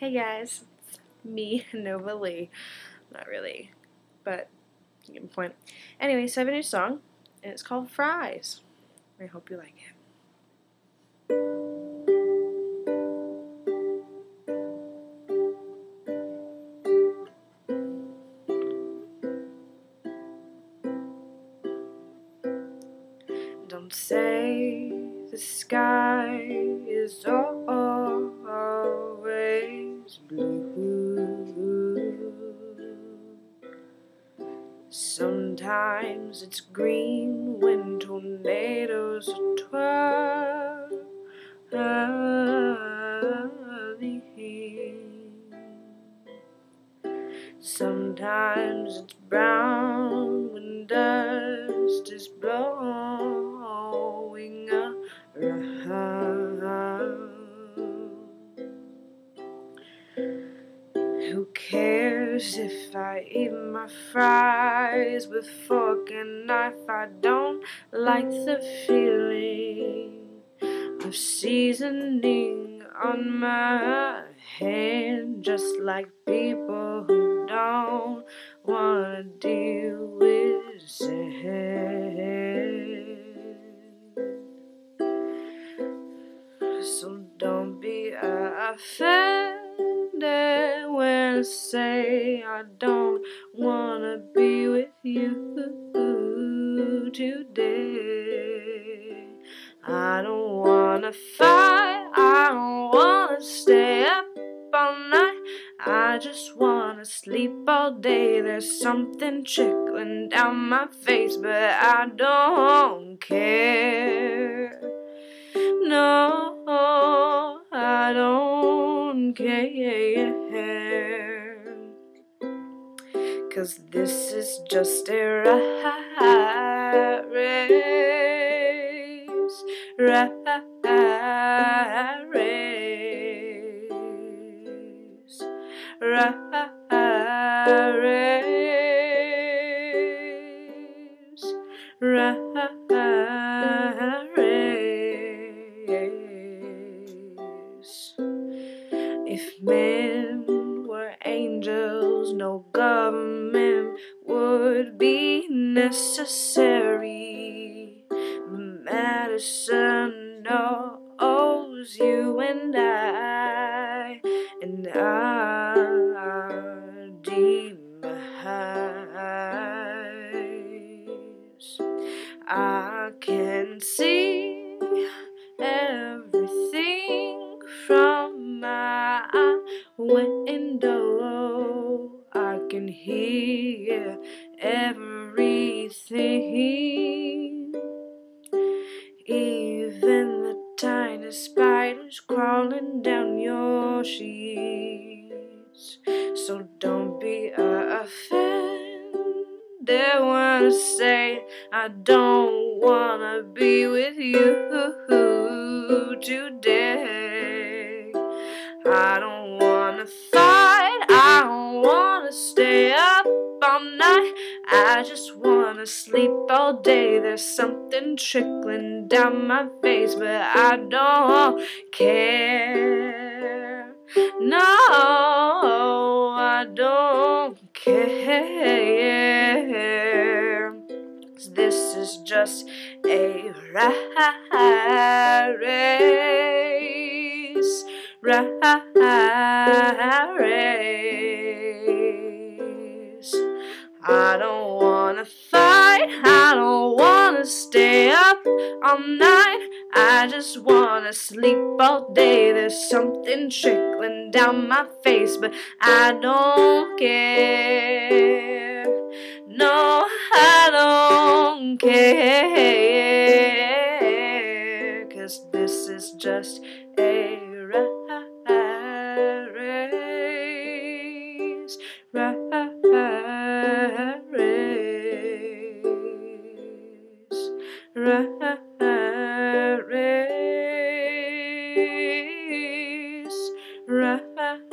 Hey guys, it's me, Nova Leigh. Not really, but you get the point. Anyway, so I have a new song, and it's called Fries. I hope you like it. Don't say the sky Sometimes it's green when tornadoes are. Sometimes it's brown when dust is blowing if I eat my fries with fork and knife? I don't like the feeling of seasoning on my hand, just like people who don't wanna deal with sand. So don't be offended say I don't wanna be with you today. I don't wanna fight, I don't wanna stay up all night. I just wanna sleep all day. There's something trickling down my face, but I don't care. No, care. Cause this is just a race. Race. Race. If men were angels, no government would be necessary. Medicine knows you and I, and our demise. I can see hear everything, even the tiny spiders crawling down your sheets. So don't be offended when I say I don't wanna be with you today. I don't wanna fight, I don't wanna stay up all night. I just wanna sleep all day. There's something trickling down my face, but I don't care. No, I don't care. This is just a rat race. I don't wanna fight, I don't wanna stay up all night. I just wanna sleep all day. There's something trickling down my face, but I don't care. No, I don't care. Cause this is just a race, race.